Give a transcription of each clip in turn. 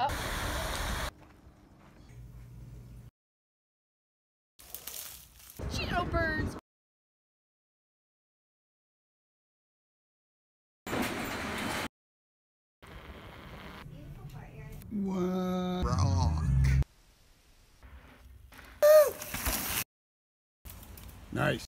Oh. Cheeto birds. What? Rock. Nice.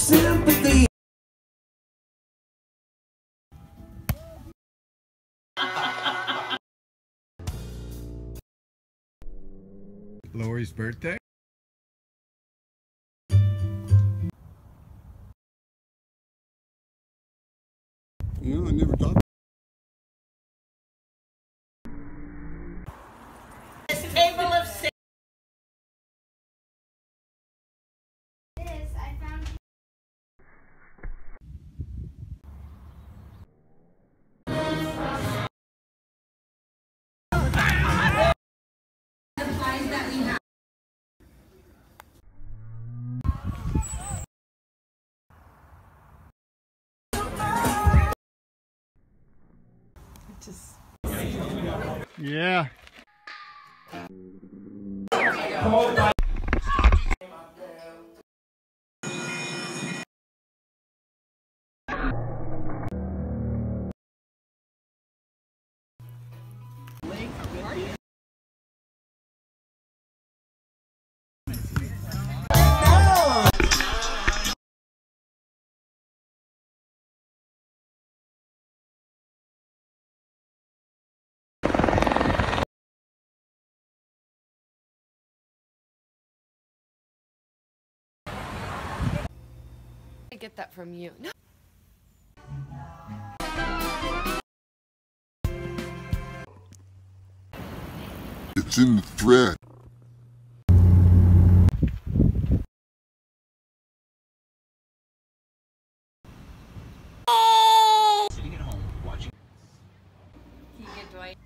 Sympathy. Lori's birthday? No, I never thought. Just Yeah. Get that from you. No. It's in the thread. Keegan Dwight.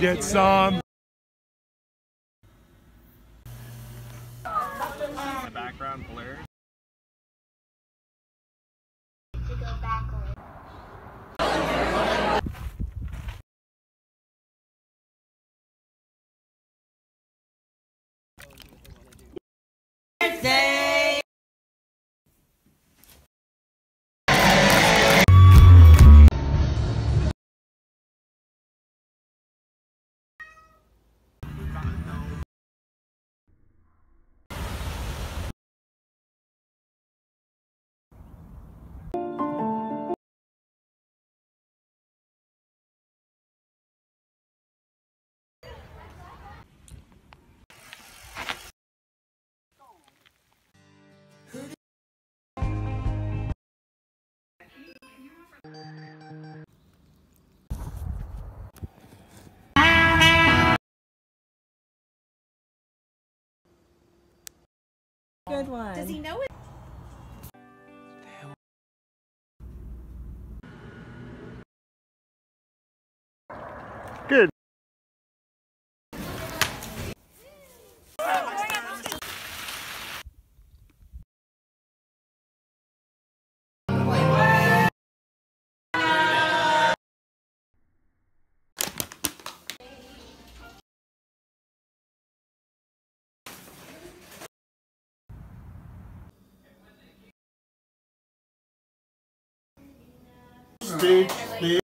Get some. Stage, stage.